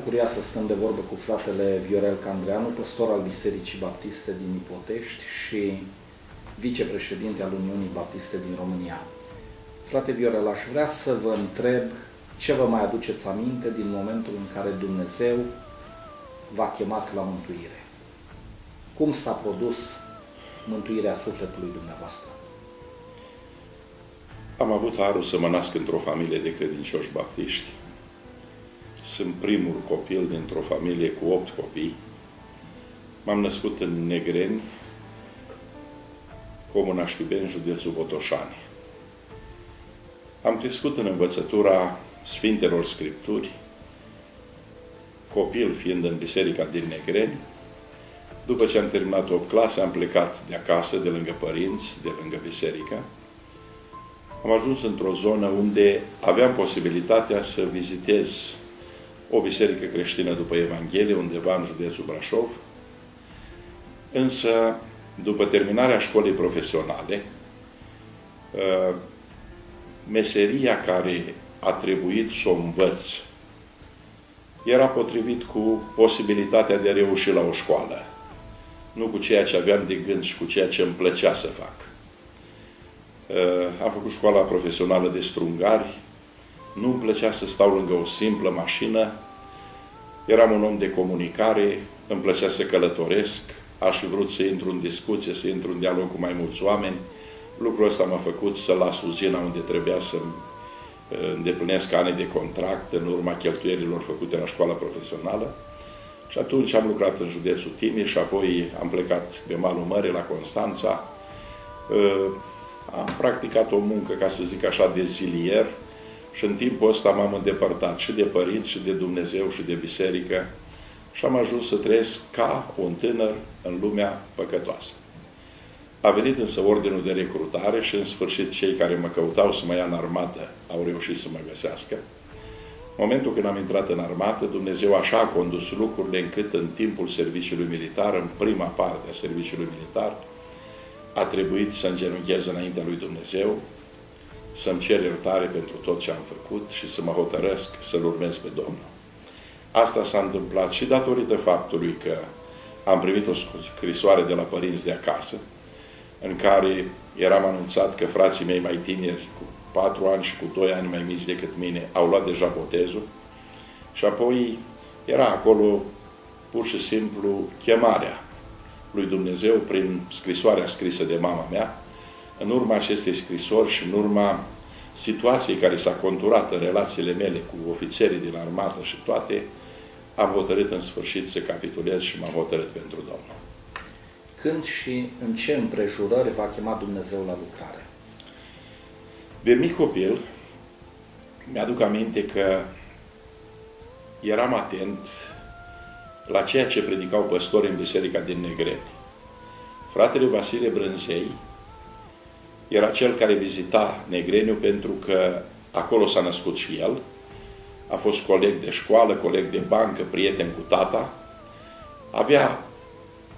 Avem bucuria să stăm de vorbă cu fratele Viorel Candreanu, păstor al Bisericii Baptiste din Ipotești și vicepreședinte al Uniunii Baptiste din România. Frate Viorel, aș vrea să vă întreb ce vă mai aduceți aminte din momentul în care Dumnezeu v-a chemat la mântuire. Cum s-a produs mântuirea sufletului dumneavoastră? Am avut harul să mă nasc într-o familie de credincioși baptiști. Sunt primul copil dintr-o familie cu opt copii. M-am născut în Negreni, Comuna Știbeni, județul Botoșani. Am crescut în învățătura Sfintelor Scripturi, copil fiind în biserica din Negreni. După ce am terminat o clasă, am plecat de acasă, de lângă părinți, de lângă biserică. Am ajuns într-o zonă unde aveam posibilitatea să vizitez o biserică creștină după Evanghelie, undeva în județul Brașov. Însă, după terminarea școlii profesionale, ă, meseria care a trebuit să o învăț era potrivit cu posibilitatea de a reuși la o școală. Nu cu ceea ce aveam de gând și cu ceea ce îmi plăcea să fac. Ă, am făcut școala profesională de strungari, nu îmi plăcea să stau lângă o simplă mașină, eram un om de comunicare, îmi plăcea să călătoresc, aș fi vrut să intru în discuție, să intru în dialog cu mai mulți oameni. Lucrul ăsta m-a făcut să las uzina unde trebuia să uh, îndeplinesc ani de contract în urma cheltuierilor făcute la școala profesională. Și atunci am lucrat în județul Timiș și apoi am plecat pe malul mării la Constanța. Uh, am practicat o muncă, ca să zic așa, de zilier și în timpul ăsta m-am îndepărtat și de părinți, și de Dumnezeu, și de biserică și am ajuns să trăiesc ca un tânăr în lumea păcătoasă. A venit însă ordinul de recrutare și în sfârșit cei care mă căutau să mă ia în armată au reușit să mă găsească. În momentul când am intrat în armată, Dumnezeu așa a condus lucrurile încât în timpul serviciului militar, în prima parte a serviciului militar, a trebuit să îngenunchez înaintea lui Dumnezeu, să-mi cer iertare pentru tot ce am făcut și să mă hotărăsc să-L urmez pe Domnul. Asta s-a întâmplat și datorită faptului că am primit o scrisoare de la părinți de acasă, în care eram anunțat că frații mei mai tineri, cu patru ani și cu doi ani mai mici decât mine, au luat deja botezul și apoi era acolo pur și simplu chemarea lui Dumnezeu prin scrisoarea scrisă de mama mea, în urma acestei scrisori și în urma situației care s-a conturat în relațiile mele cu ofițerii din armată și toate, am hotărât în sfârșit să capitulez și m-am hotărât pentru Domnul. Când și în ce împrejurări va chema Dumnezeu la lucrare? De mic copil, mi-aduc aminte că eram atent la ceea ce predicau păstorii în biserica din Negreni. Fratele Vasile Brânzei era cel care vizita Negreniu pentru că acolo s-a născut și el, a fost coleg de școală, coleg de bancă, prieten cu tata, avea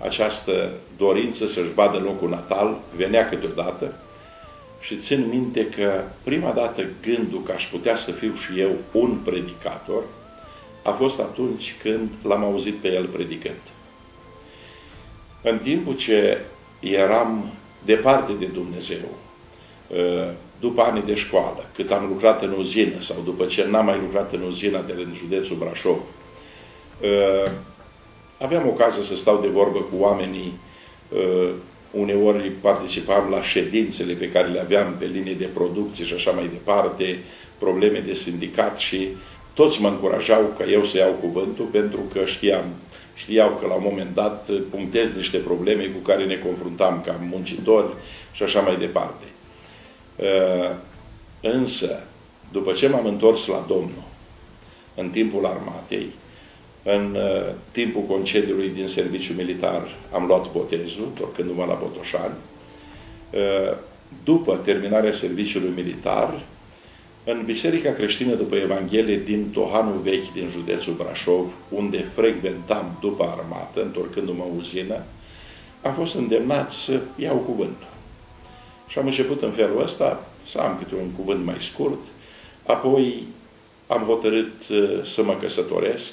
această dorință să-și vadă locul natal, venea câteodată și țin minte că prima dată gândul că aș putea să fiu și eu un predicator a fost atunci când l-am auzit pe el predicând. În timpul ce eram departe de Dumnezeu, ă, după ani de școală, cât am lucrat în uzină sau după ce n-am mai lucrat în uzina de în județul Brașov, ă, aveam ocazia să stau de vorbă cu oamenii, ă, uneori participam la ședințele pe care le aveam pe linie de producție și așa mai departe, probleme de sindicat și toți mă încurajau ca eu să iau cuvântul pentru că știam, știau că la un moment dat punctez niște probleme cu care ne confruntam ca muncitori și așa mai departe. Uh, însă, după ce m-am întors la Domnul, în timpul armatei, în uh, timpul concediului din serviciu militar am luat botezul, torcându-mă la Botoșani. Uh, după terminarea serviciului militar, în Biserica Creștină după Evanghelie din Tohanul Vechi, din județul Brașov, unde frecventam după armată, întorcându-mă uzină, am fost îndemnat să iau cuvântul. Și am început în felul ăsta să am câte un cuvânt mai scurt, apoi am hotărât uh, să mă căsătoresc,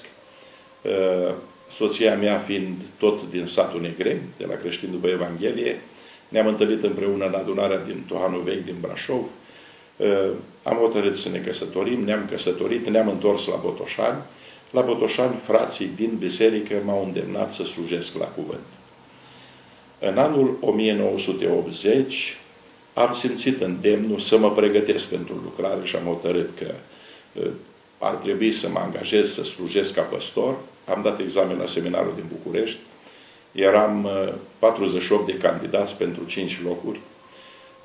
soția mea fiind tot din satul Negrem, de la creștin după Evanghelie, ne-am întâlnit împreună în adunarea din Tohanul Vechi din Brașov, am hotărât să ne căsătorim, ne-am căsătorit, ne-am întors la Botoșani. La Botoșani, frații din biserică m-au îndemnat să slujesc la cuvânt. În anul 1980 am simțit îndemnul să mă pregătesc pentru lucrare și am hotărât că ar trebui să mă angajez să slujesc ca păstor. Am dat examen la seminarul din București. Eram 48 de candidați pentru 5 locuri.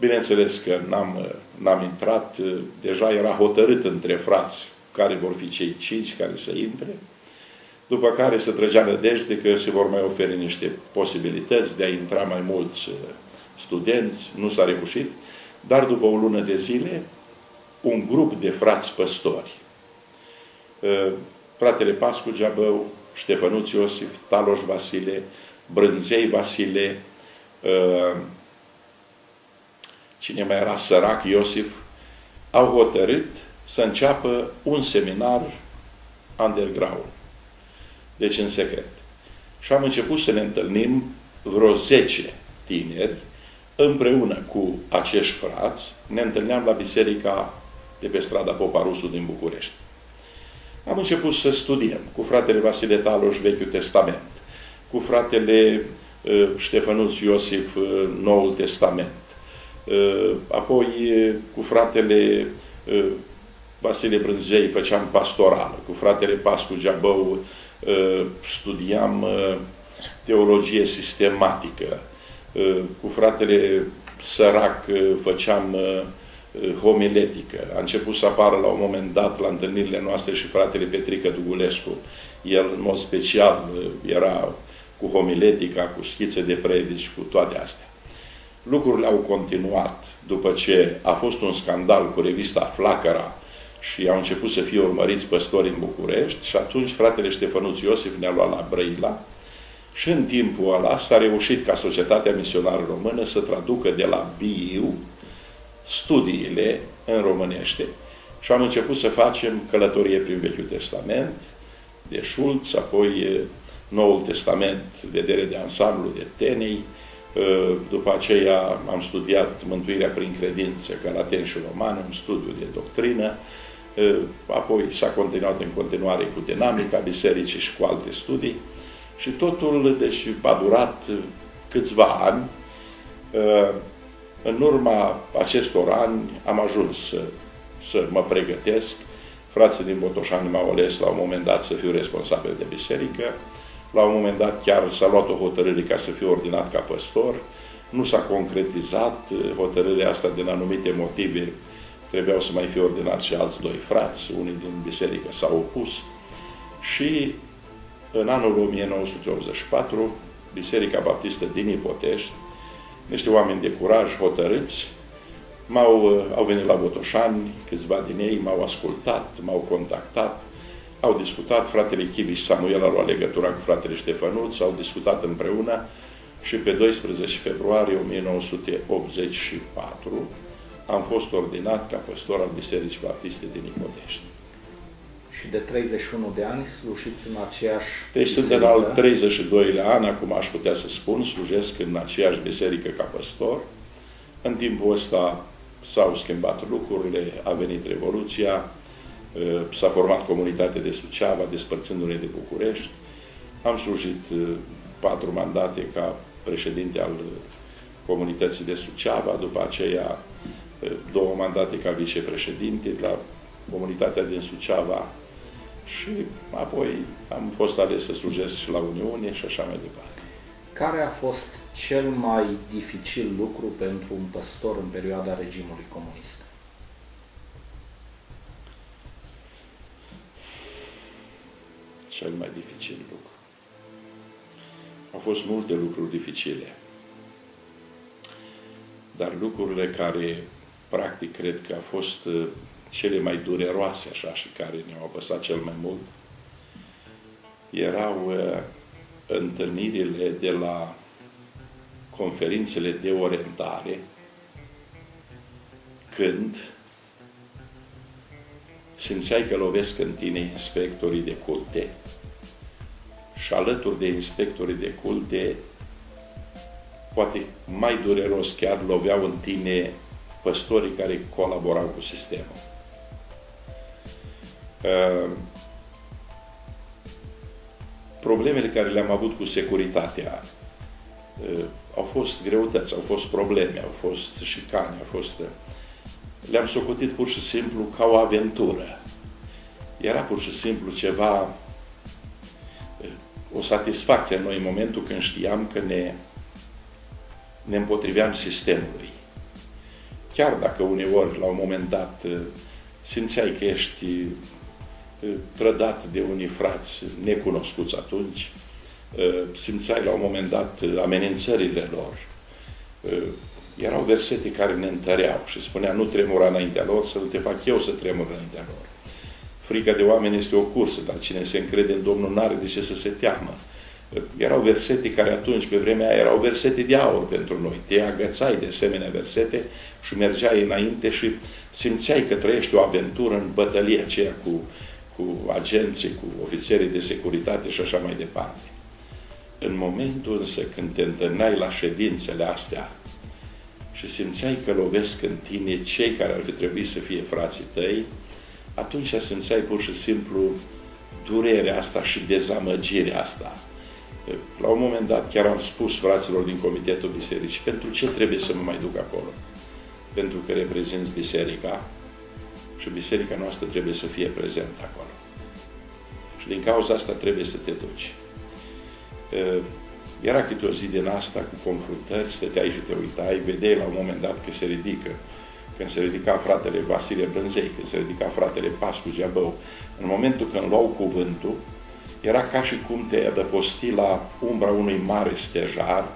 Bineînțeles că n-am, n-am intrat, deja era hotărât între frați care vor fi cei cinci care să intre, după care se trăgea nădejde că se vor mai oferi niște posibilități de a intra mai mulți studenți, nu s-a reușit, dar după o lună de zile, un grup de frați păstori, fratele Pascu Geabău, Ștefănuț Iosif, Taloș Vasile, Brânzei Vasile, cine mai era sărac, Iosif, au hotărât să înceapă un seminar underground. Deci în secret. Și am început să ne întâlnim vreo 10 tineri împreună cu acești frați. Ne întâlneam la biserica de pe strada Poparusu din București. Am început să studiem cu fratele Vasile Taloș Vechiul Testament, cu fratele uh, Ștefănuț Iosif uh, Noul Testament, uh, apoi cu fratele Vasile Brânzei făceam pastorală, cu fratele Pascu Geabău studiam teologie sistematică, cu fratele Sărac făceam homiletică. A început să apară la un moment dat la întâlnirile noastre și fratele Petrică Dugulescu. El, în mod special, era cu homiletica, cu schițe de predici, cu toate astea. Lucrurile au continuat după ce a fost un scandal cu revista Flacăra și au început să fie urmăriți păstori în București și atunci fratele Ștefănuț Iosif ne-a luat la Brăila și în timpul ăla s-a reușit ca Societatea Misionară Română să traducă de la Biu studiile în românește. Și am început să facem călătorie prin Vechiul Testament, de Schulz, apoi Noul Testament, vedere de ansamblu de Tenei, după aceea am studiat mântuirea prin credință, Galateni și Romani, un studiu de doctrină, apoi s-a continuat în continuare cu dinamica bisericii și cu alte studii și totul, deci, a durat câțiva ani, în urma acestor ani am ajuns să, să mă pregătesc. Frații din Botoșani m-au ales la un moment dat să fiu responsabil de biserică. La un moment dat chiar s-a luat o hotărâre ca să fiu ordinat ca păstor. Nu s-a concretizat hotărârea asta din anumite motive. Trebuiau să mai fie ordinat și alți doi frați, unii din biserică s-au opus. Și în anul 1984, Biserica Baptistă din Ipotești niște oameni de curaj, hotărâți, m-au, uh, au venit la Botoșani, câțiva din ei m-au ascultat, m-au contactat, au discutat, fratele Chibiș și Samuel au luat legătura cu fratele Ștefănuț, au discutat împreună și pe 12 februarie 1984 am fost ordinat ca păstor al Bisericii Baptiste din Ipotești și de 31 de ani slujiți în aceeași Deci sunt în al 32-lea an, acum aș putea să spun, slujesc în aceeași biserică ca păstor. În timpul ăsta s-au schimbat lucrurile, a venit Revoluția, ă, s-a format comunitatea de Suceava, despărțându-ne de București. Am slujit ă, patru mandate ca președinte al comunității de Suceava, după aceea ă, două mandate ca vicepreședinte la comunitatea din Suceava, și apoi am fost ales să slujesc și la Uniune și așa mai departe. Care a fost cel mai dificil lucru pentru un păstor în perioada regimului comunist? Cel mai dificil lucru. Au fost multe lucruri dificile. Dar lucrurile care, practic, cred că a fost cele mai dureroase, așa, și care ne-au apăsat cel mai mult, erau uh, întâlnirile de la conferințele de orientare, când simțeai că lovesc în tine inspectorii de culte și alături de inspectorii de culte, poate mai dureros chiar loveau în tine păstorii care colaborau cu sistemul. Uh, problemele care le-am avut cu securitatea uh, au fost greutăți, au fost probleme, au fost șicane, au fost... Uh, le-am socotit pur și simplu ca o aventură. Era pur și simplu ceva, o satisfacție în noi în momentul când știam că ne, ne împotriveam sistemului. Chiar dacă uneori, la un moment dat, simțeai că ești trădat de unii frați necunoscuți atunci, simțeai la un moment dat amenințările lor. Erau versete care ne întăreau și spunea nu tremura înaintea lor, să nu te fac eu să tremur înaintea lor. Frica de oameni este o cursă, dar cine se încrede în Domnul nu are de ce să se teamă. Erau versete care atunci, pe vremea aia, erau versete de aur pentru noi. Te agățai de asemenea versete și mergeai înainte și simțeai că trăiești o aventură în bătălia aceea cu, cu agenții, cu ofițerii de securitate și așa mai departe. În momentul însă când te întâlneai la ședințele astea și simțeai că lovesc în tine cei care ar fi trebuit să fie frații tăi, atunci simțeai pur și simplu durerea asta și dezamăgirea asta. La un moment dat chiar am spus fraților din Comitetul Bisericii, pentru ce trebuie să mă mai duc acolo? Pentru că reprezinți biserica și biserica noastră trebuie să fie prezentă acolo. Și din cauza asta trebuie să te duci. Era câte o zi din asta cu confruntări, stăteai și te uitai, vedeai la un moment dat că se ridică când se ridica fratele Vasile Brânzei, când se ridica fratele Pascu Geabău, în momentul când luau cuvântul, era ca și cum te adăposti la umbra unui mare stejar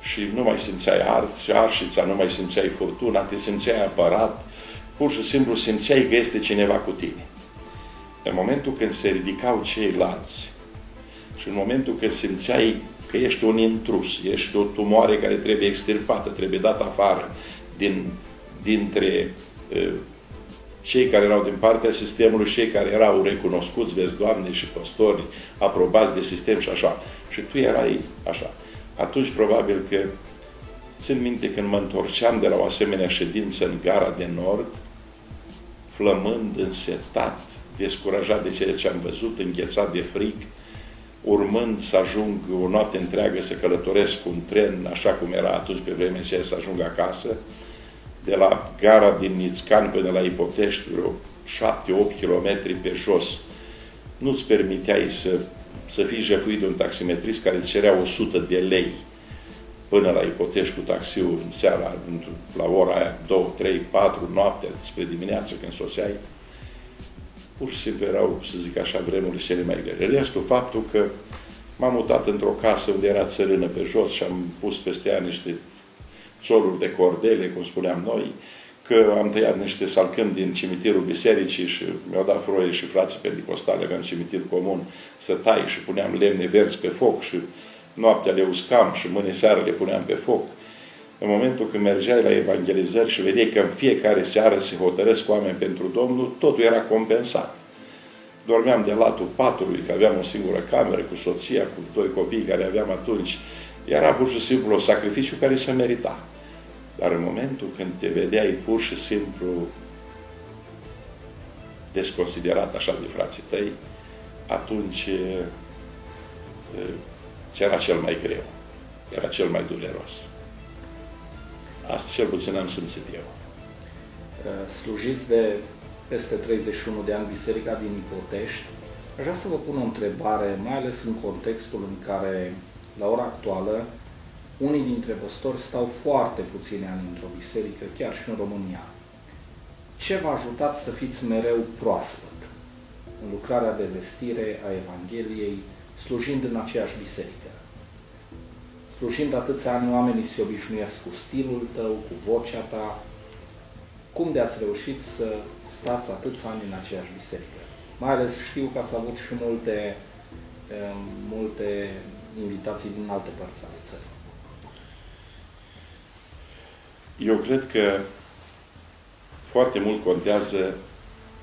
și nu mai simțeai arți, arșița, nu mai simțeai furtuna, te simțeai apărat, pur și simplu simțeai că este cineva cu tine. În momentul când se ridicau ceilalți și în momentul când simțeai că ești un intrus, ești o tumoare care trebuie extirpată, trebuie dată afară din dintre cei care erau din partea sistemului și cei care erau recunoscuți, vezi, Doamne, și păstori, aprobați de sistem și așa. Și tu erai așa. Atunci, probabil că, țin minte când mă întorceam de la o asemenea ședință în gara de nord, flămând, însetat, descurajat de ceea ce am văzut, înghețat de fric, urmând să ajung o noapte întreagă să călătoresc cu un tren, așa cum era atunci pe vremea aceea, să ajung acasă, de la gara din Nițcan până la Ipotești, vreo 7-8 km pe jos, nu-ți permiteai să, să fii jefuit de un taximetrist care îți cerea 100 de lei până la Ipotești cu taxiul în seara, la ora aia 2, 3, 4, noaptea, spre dimineață când soseai, pur și simplu erau, să zic așa, vremurile cele mai grele. Restul, faptul că m-am mutat într-o casă unde era țărână pe jos și am pus peste ea niște țoluri de cordele, cum spuneam noi, că am tăiat niște salcâni din cimitirul bisericii și mi-au dat froie și frații pentecostale, aveam cimitir comun, să tai și puneam lemne verzi pe foc și noaptea le uscam și mâine seara le puneam pe foc. În momentul când mergeai la evangelizări și vedeai că în fiecare seară se hotărăsc oameni pentru Domnul, totul era compensat. Dormeam de latul patului, că aveam o singură cameră cu soția, cu doi copii care aveam atunci. Era pur și simplu un sacrificiu care se merita. Dar în momentul când te vedeai pur și simplu desconsiderat așa de frații tăi, atunci ți era cel mai greu. Era cel mai dureros. Asta cel puțin am simțit eu. Slujiți de peste 31 de ani Biserica din Ipotești. Aș vrea să vă pun o întrebare, mai ales în contextul în care, la ora actuală, unii dintre păstori stau foarte puține ani într-o biserică, chiar și în România. Ce v-a ajutat să fiți mereu proaspăt în lucrarea de vestire a Evangheliei, slujind în aceeași biserică? Slujind atâția ani, oamenii se obișnuiesc cu stilul tău, cu vocea ta. Cum de ați reușit să stați atâția ani în aceeași biserică? Mai ales știu că ați avut și multe, eh, multe invitații din alte părți ale țării. Eu cred că foarte mult contează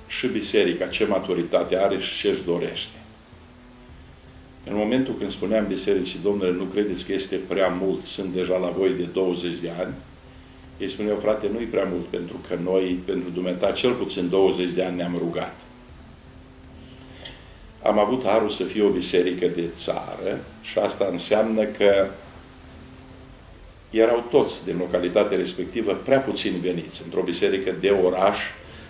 și biserica, ce maturitate are și ce își dorește. În momentul când spuneam bisericii, domnule, nu credeți că este prea mult, sunt deja la voi de 20 de ani, ei spuneau, frate, nu-i prea mult, pentru că noi, pentru Dumnezeu, cel puțin 20 de ani ne-am rugat. Am avut harul să fie o biserică de țară și asta înseamnă că erau toți din localitatea respectivă prea puțin veniți. Într-o biserică de oraș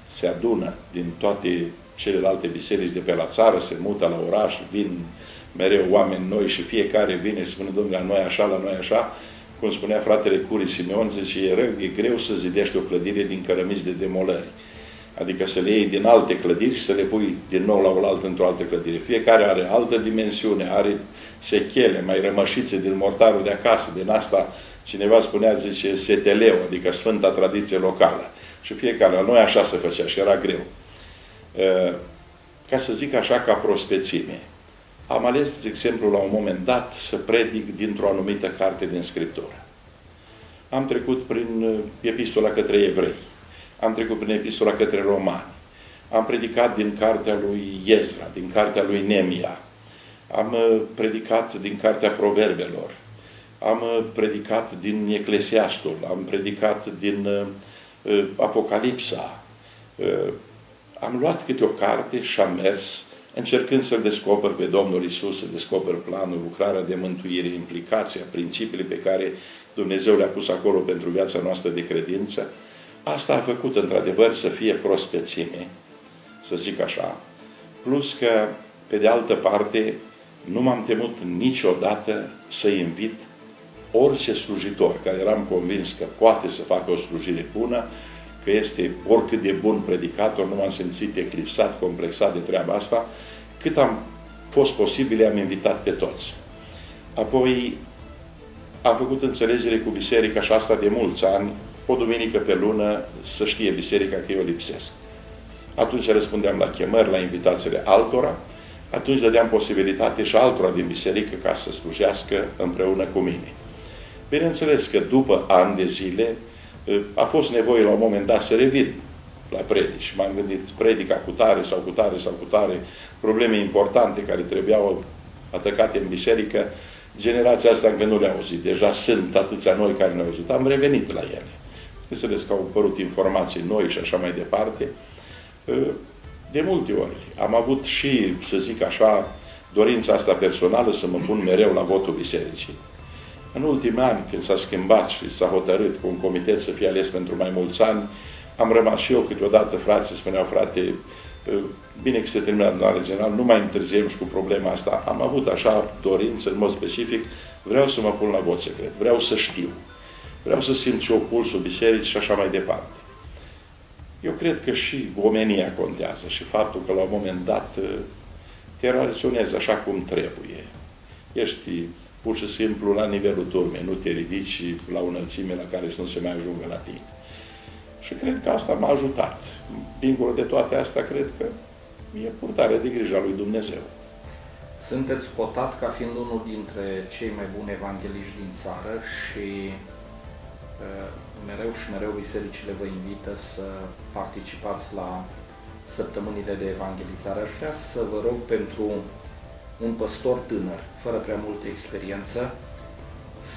se adună din toate celelalte biserici de pe la țară, se mută la oraș, vin mereu oameni noi și fiecare vine și spune, domnule, la noi așa, la noi așa. Cum spunea fratele Curi Simeon, zice, e, rău, e greu să zidești o clădire din cărămizi de demolări. Adică să le iei din alte clădiri și să le pui din nou la oaltă într-o altă clădire. Fiecare are altă dimensiune, are sechele, mai rămășițe din mortarul de acasă, din asta cineva spunea, zice, seteleu, adică Sfânta Tradiție locală. Și fiecare, la noi așa se făcea și era greu. Ca să zic așa, ca prospețime. Am ales, de exemplu, la un moment dat să predic dintr-o anumită carte din Scriptură. Am trecut prin epistola către evrei am trecut prin epistola către romani, am predicat din cartea lui Ezra, din cartea lui Nemia, am uh, predicat din cartea Proverbelor, am uh, predicat din Eclesiastul, am predicat din uh, Apocalipsa, am luat câte o carte și am mers încercând să-L descoper pe Domnul Isus, să descoper planul, lucrarea de mântuire, implicația, principiile pe care Dumnezeu le-a pus acolo pentru viața noastră de credință, Asta a făcut într-adevăr să fie prospețime, să zic așa, plus că, pe de altă parte, nu m-am temut niciodată să invit orice slujitor care eram convins că poate să facă o slujire bună, că este oricât de bun predicator, nu m-am simțit eclipsat, complexat de treaba asta, cât am fost posibil, am invitat pe toți. Apoi am făcut înțelegere cu biserica și asta de mulți ani, o duminică pe lună să știe biserica că eu lipsesc. Atunci răspundeam la chemări, la invitațiile altora, atunci dădeam posibilitate și altora din biserică ca să slujească împreună cu mine. Bineînțeles că după ani de zile a fost nevoie la un moment dat să revin la predici. M-am gândit predica cu tare sau cu tare sau cu tare, probleme importante care trebuiau atacate în biserică, generația asta încă nu le-a auzit. Deja sunt atâția noi care ne-au auzit. Am revenit la ele. Bineînțeles că au apărut informații noi și așa mai departe. De multe ori am avut și, să zic așa, dorința asta personală să mă pun mereu la votul bisericii. În ultimii ani, când s-a schimbat și s-a hotărât cu un comitet să fie ales pentru mai mulți ani, am rămas și eu câteodată, frații spuneau, frate, bine că se termină adunarea general, nu mai întârziem și cu problema asta. Am avut așa dorință, în mod specific, vreau să mă pun la vot secret, vreau să știu. Vreau să simt și o pulsul bisericii și așa mai departe. Eu cred că și omenia contează și faptul că la un moment dat uh, te relaționezi așa cum trebuie. Ești pur și simplu la nivelul turmei, nu te ridici la o înălțime la care să nu se mai ajungă la tine. Și cred că asta m-a ajutat. Dincolo de toate astea, cred că e purtarea de grijă a lui Dumnezeu. Sunteți cotat ca fiind unul dintre cei mai buni evangeliști din țară și mereu și mereu bisericile vă invită să participați la săptămânile de evangelizare. Aș vrea să vă rog pentru un păstor tânăr, fără prea multă experiență,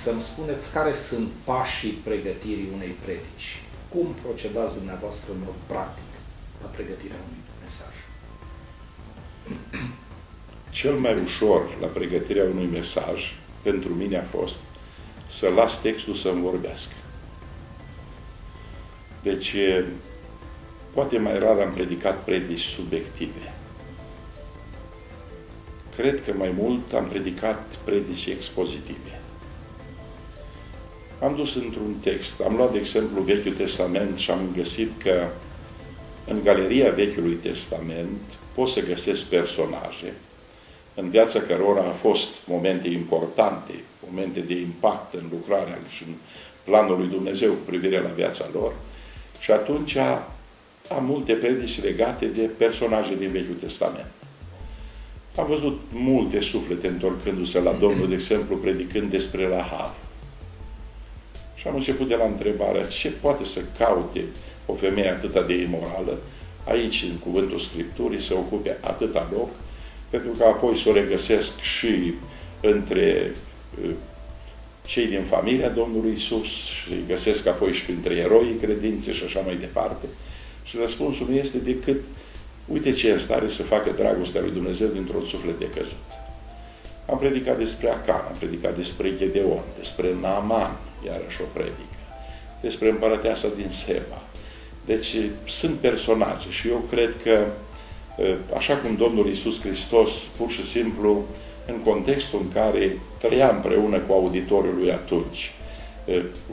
să-mi spuneți care sunt pașii pregătirii unei predici. Cum procedați dumneavoastră în mod practic la pregătirea unui mesaj? Cel mai ușor la pregătirea unui mesaj pentru mine a fost să las textul să-mi vorbească. Deci, poate mai rar am predicat predici subiective. Cred că mai mult am predicat predici expozitive. Am dus într-un text, am luat de exemplu Vechiul Testament și am găsit că în galeria Vechiului Testament pot să găsesc personaje în viața cărora a fost momente importante, momente de impact în lucrarea și în planul lui Dumnezeu cu privire la viața lor, și atunci am multe predici legate de personaje din Vechiul Testament. Am văzut multe suflete întorcându-se la Domnul, de exemplu, predicând despre Rahav. Și am început de la întrebarea ce poate să caute o femeie atâta de imorală, aici, în cuvântul Scripturii, să ocupe atâta loc pentru că apoi să o regăsesc și între uh, cei din familia Domnului Isus și îi găsesc apoi și printre eroii credințe și așa mai departe. Și răspunsul nu este decât uite ce e în stare să facă dragostea lui Dumnezeu dintr-un suflet de căzut. Am predicat despre Acan, am predicat despre Gedeon, despre Naaman, iarăși o predică, despre împărăteasa din Seba. Deci sunt personaje și eu cred că așa cum Domnul Isus Hristos pur și simplu în contextul în care trăia împreună cu auditorul lui atunci,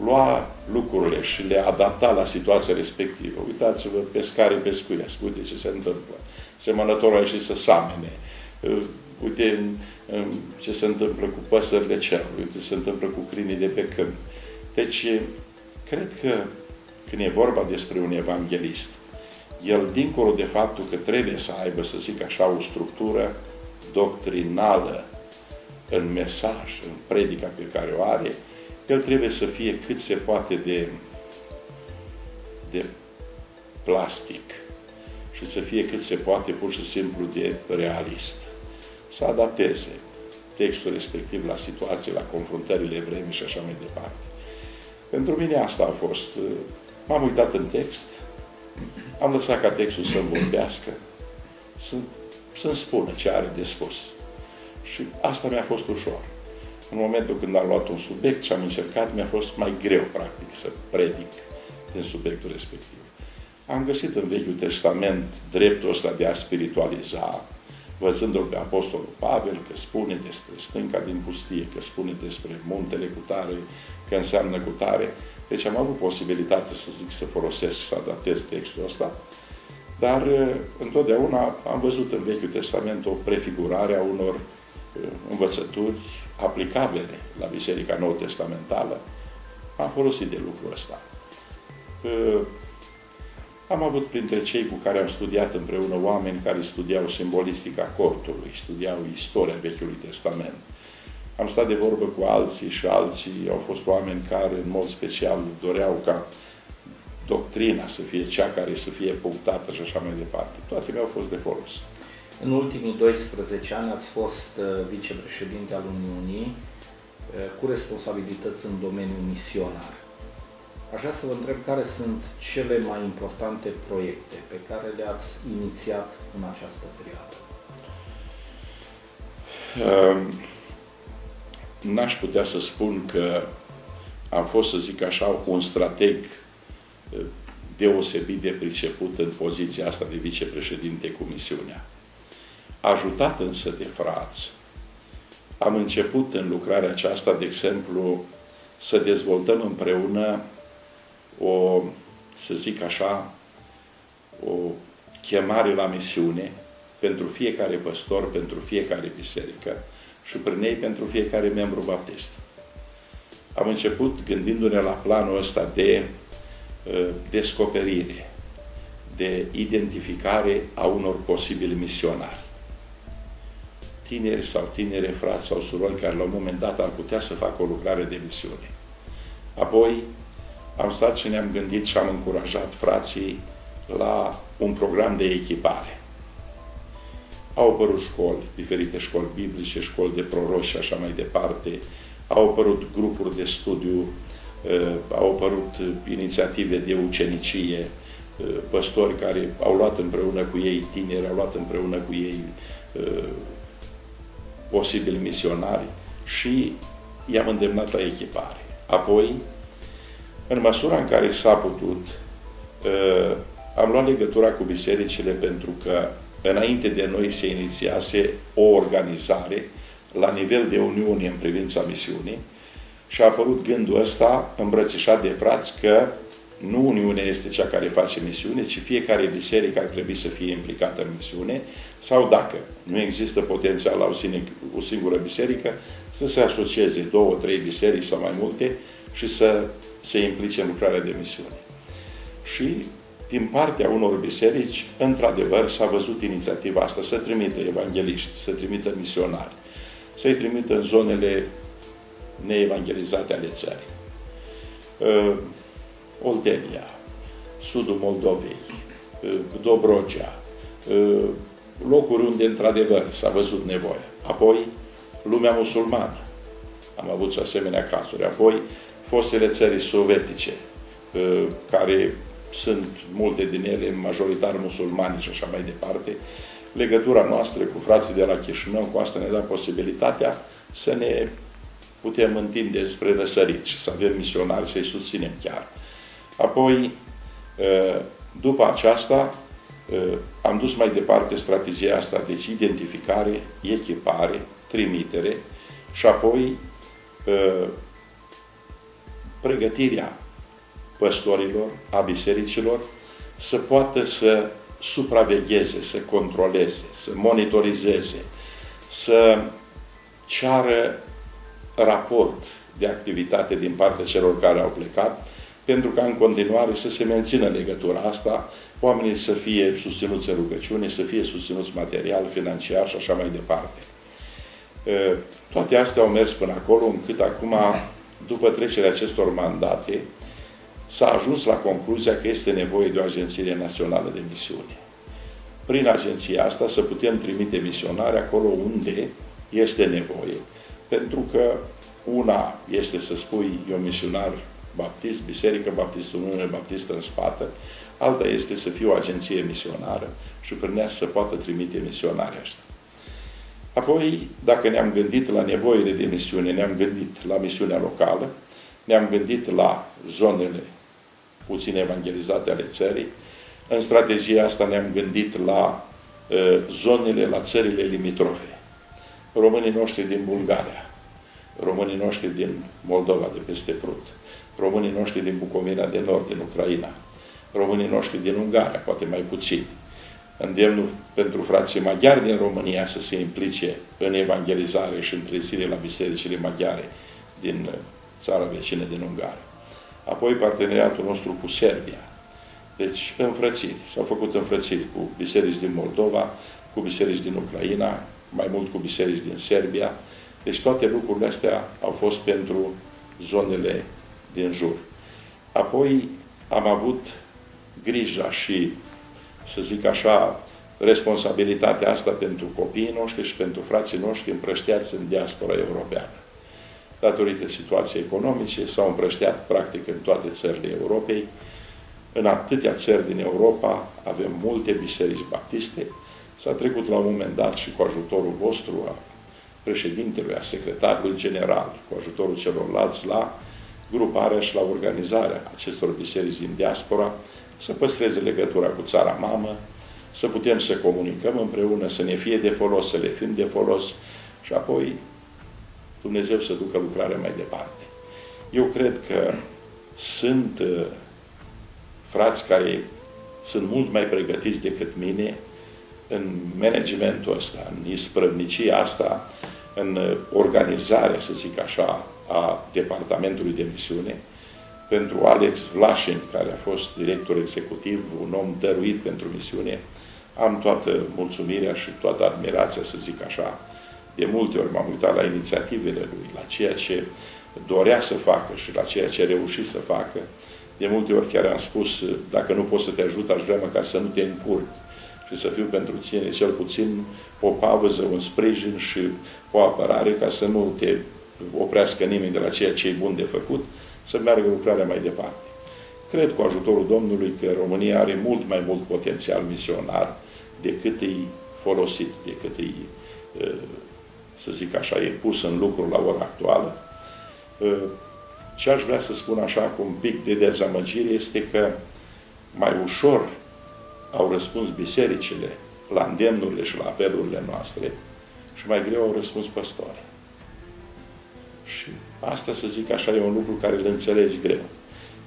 lua lucrurile și le adapta la situația respectivă. Uitați-vă, pescarii pescuiesc, uite ce se întâmplă. Semănătorul a ieșit să samene. Uite ce se întâmplă cu păsările cerului, uite ce se întâmplă cu crinii de pe câmp. Deci, cred că când e vorba despre un evanghelist, el, dincolo de faptul că trebuie să aibă, să zic așa, o structură doctrinală în mesaj, în predica pe care o are, el trebuie să fie cât se poate de, de plastic și să fie cât se poate pur și simplu de realist. Să adapteze textul respectiv la situație, la confruntările vremii și așa mai departe. Pentru mine asta a fost. M-am uitat în text, am lăsat ca textul să-mi vorbească, să, să-mi spună ce are de spus. Și asta mi-a fost ușor. În momentul când am luat un subiect și am încercat, mi-a fost mai greu, practic, să predic din subiectul respectiv. Am găsit în Vechiul Testament dreptul ăsta de a spiritualiza, văzându-l pe Apostolul Pavel, că spune despre stânca din pustie, că spune despre muntele cu tare, că înseamnă cu tare. Deci am avut posibilitate să zic să folosesc și să adaptez textul ăsta, dar întotdeauna am văzut în Vechiul Testament o prefigurare a unor învățături aplicabile la Biserica Nou Testamentală, am folosit de lucrul ăsta. Am avut printre cei cu care am studiat împreună oameni care studiau simbolistica cortului, studiau istoria Vechiului Testament. Am stat de vorbă cu alții și alții au fost oameni care, în mod special, doreau ca doctrina să fie cea care să fie punctată și așa mai departe. Toate mi-au fost de folos. În ultimii 12 ani ați fost uh, vicepreședinte al Uniunii uh, cu responsabilități în domeniul misionar. Aș vrea să vă întreb care sunt cele mai importante proiecte pe care le-ați inițiat în această perioadă. Um, n-aș putea să spun că am fost, să zic așa, un strateg uh, deosebit de priceput în poziția asta de vicepreședinte cu misiunea ajutat însă de frați, am început în lucrarea aceasta, de exemplu, să dezvoltăm împreună o, să zic așa, o chemare la misiune pentru fiecare păstor, pentru fiecare biserică și prin ei pentru fiecare membru baptist. Am început gândindu-ne la planul ăsta de uh, descoperire, de identificare a unor posibili misionari tineri sau tinere frați sau surori care la un moment dat ar putea să facă o lucrare de misiune. Apoi am stat și ne-am gândit și am încurajat frații la un program de echipare. Au apărut școli, diferite școli biblice, școli de proroși și așa mai departe, au apărut grupuri de studiu, uh, au apărut inițiative de ucenicie, uh, păstori care au luat împreună cu ei tineri, au luat împreună cu ei uh, posibili misionari și i-am îndemnat la echipare. Apoi, în măsura în care s-a putut, uh, am luat legătura cu bisericile pentru că înainte de noi se inițiase o organizare la nivel de Uniune în privința misiunii și a apărut gândul ăsta îmbrățișat de frați că nu Uniunea este cea care face misiune, ci fiecare biserică ar trebui să fie implicată în misiune sau dacă nu există potențial la o singură biserică, să se asocieze două, trei biserici sau mai multe și să se implice în lucrarea de misiune. Și din partea unor biserici, într-adevăr, s-a văzut inițiativa asta să trimită evangeliști, să trimită misionari, să-i trimită în zonele neevangelizate ale țării. Uh, Oltenia, sudul Moldovei, uh, Dobrogea, uh, locuri unde, într-adevăr, s-a văzut nevoie. Apoi, lumea musulmană. Am avut și asemenea cazuri. Apoi, fostele țări sovietice, uh, care sunt multe din ele, majoritar musulmani și așa mai departe, legătura noastră cu frații de la Chișinău, cu asta ne da posibilitatea să ne putem întinde spre răsărit și să avem misionari să-i susținem chiar. Apoi, ă, după aceasta, ă, am dus mai departe strategia asta, deci identificare, echipare, trimitere și apoi ă, pregătirea păstorilor, a bisericilor, să poată să supravegheze, să controleze, să monitorizeze, să ceară raport de activitate din partea celor care au plecat, pentru ca în continuare să se mențină legătura asta, oamenii să fie susținuți în rugăciune, să fie susținuți material, financiar și așa mai departe. Toate astea au mers până acolo, încât acum, după trecerea acestor mandate, s-a ajuns la concluzia că este nevoie de o agenție națională de misiune. Prin agenția asta să putem trimite misionari acolo unde este nevoie, pentru că una este să spui, eu misionar baptist, Biserică Baptistă Uniune Baptistă în spate, alta este să fie o agenție misionară și prin ea să poată trimite misionari ăștia. Apoi, dacă ne-am gândit la nevoile de misiune, ne-am gândit la misiunea locală, ne-am gândit la zonele puțin evangelizate ale țării. În strategia asta ne-am gândit la uh, zonele, la țările limitrofe. Românii noștri din Bulgaria, românii noștri din Moldova, de peste Prut, românii noștri din Bucovina de Nord, din Ucraina, românii noștri din Ungaria, poate mai puțini. Îndemnul pentru frații maghiari din România să se implice în evangelizare și în la bisericile maghiare din țara vecină din Ungaria apoi parteneriatul nostru cu Serbia. Deci, înfrățiri. S-au făcut înfrățiri cu biserici din Moldova, cu biserici din Ucraina, mai mult cu biserici din Serbia. Deci toate lucrurile astea au fost pentru zonele din jur. Apoi am avut grija și, să zic așa, responsabilitatea asta pentru copiii noștri și pentru frații noștri împrăștiați în diaspora europeană datorită situației economice, s-au împrășteat practic în toate țările Europei. În atâtea țări din Europa avem multe biserici baptiste. S-a trecut la un moment dat și cu ajutorul vostru, a președintelui, a secretarului general, cu ajutorul celorlalți, la gruparea și la organizarea acestor biserici din diaspora, să păstreze legătura cu țara mamă, să putem să comunicăm împreună, să ne fie de folos, să le fim de folos și apoi Dumnezeu să ducă lucrarea mai departe. Eu cred că sunt uh, frați care sunt mult mai pregătiți decât mine în managementul ăsta, în isprăvnicia asta, în uh, organizarea, să zic așa, a departamentului de misiune, pentru Alex Vlașin, care a fost director executiv, un om dăruit pentru misiune, am toată mulțumirea și toată admirația, să zic așa, de multe ori m-am uitat la inițiativele lui, la ceea ce dorea să facă și la ceea ce a reușit să facă. De multe ori chiar am spus, dacă nu pot să te ajut, aș vrea măcar să nu te încurc și să fiu pentru tine cel puțin o pavăză, un sprijin și o apărare ca să nu te oprească nimeni de la ceea ce e bun de făcut, să meargă lucrarea mai departe. Cred cu ajutorul Domnului că România are mult mai mult potențial misionar decât e folosit, decât e să zic așa, e pus în lucru la ora actuală. Ă, ce aș vrea să spun așa cu un pic de dezamăgire este că mai ușor au răspuns bisericile la îndemnurile și la apelurile noastre și mai greu au răspuns păstorii. Și asta, să zic așa, e un lucru care îl înțelegi greu.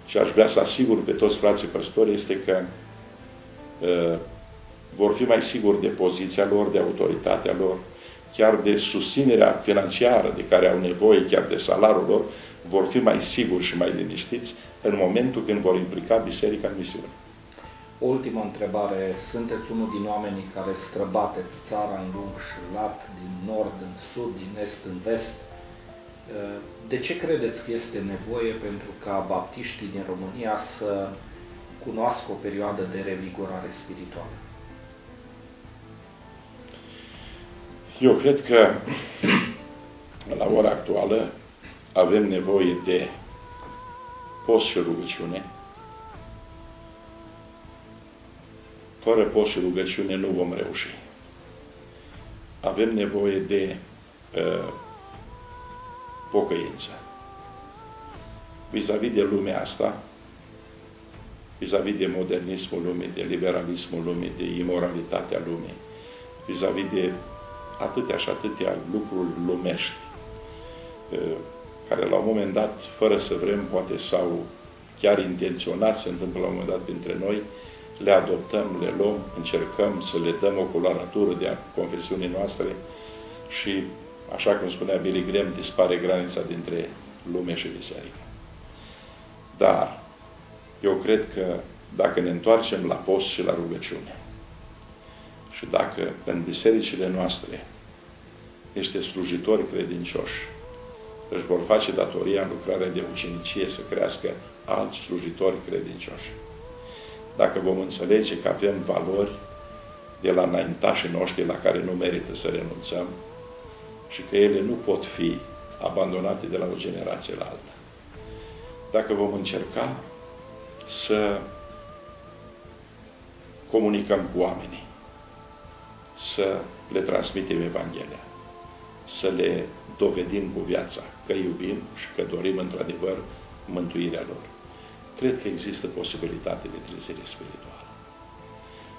Și aș vrea să asigur pe toți frații păstori este că uh, vor fi mai siguri de poziția lor, de autoritatea lor, chiar de susținerea financiară de care au nevoie, chiar de salariul lor, vor fi mai siguri și mai liniștiți în momentul când vor implica biserica în misiune. O ultimă întrebare. Sunteți unul din oamenii care străbateți țara în lung și lat, din nord în sud, din est în vest. De ce credeți că este nevoie pentru ca baptiștii din România să cunoască o perioadă de revigorare spirituală? Eu cred că la ora actuală avem nevoie de post și rugăciune. Fără post și rugăciune nu vom reuși. Avem nevoie de uh, pocăință. Vis-a-vis de lumea asta, vis-a-vis de modernismul lumii, de liberalismul lumii, de imoralitatea lumii, vis-a-vis de atâtea și atâtea lucruri lumești, care la un moment dat, fără să vrem, poate sau chiar intenționat se întâmplă la un moment dat printre noi, le adoptăm, le luăm, încercăm să le dăm o coloratură de a confesiunii noastre și, așa cum spunea Billy Graham, dispare granița dintre lume și biserică. Dar eu cred că dacă ne întoarcem la post și la rugăciune și dacă în bisericile noastre niște slujitori credincioși își vor face datoria în lucrarea de ucenicie să crească alți slujitori credincioși. Dacă vom înțelege că avem valori de la înaintașii noștri la care nu merită să renunțăm și că ele nu pot fi abandonate de la o generație la alta. Dacă vom încerca să comunicăm cu oamenii, să le transmitem Evanghelia, să le dovedim cu viața că iubim și că dorim într-adevăr mântuirea lor. Cred că există posibilitate de trezire spirituală.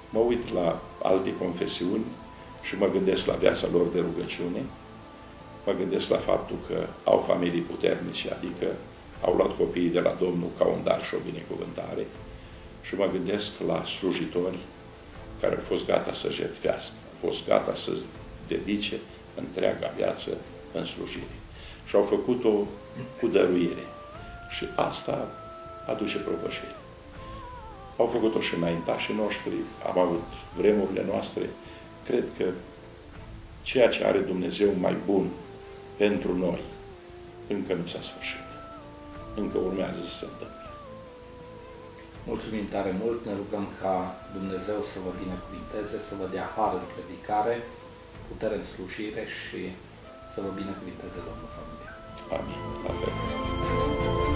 Mă uit la alte confesiuni și mă gândesc la viața lor de rugăciune, mă gândesc la faptul că au familii puternice, adică au luat copiii de la Domnul ca un dar și o binecuvântare și mă gândesc la slujitori care au fost gata să jertfească, au fost gata să dedice întreaga viață în slujire. Și au făcut-o cu dăruire. Și asta aduce propășire. Au făcut-o și înaintașii noștri, am avut vremurile noastre. Cred că ceea ce are Dumnezeu mai bun pentru noi încă nu s-a sfârșit. Încă urmează să se întâmple. Mulțumim tare mult, ne rugăm ca Dumnezeu să vă binecuvinteze, să vă dea har în predicare, putere în slujire și să vă binecuvinteze Domnul familia. Amin. La fel.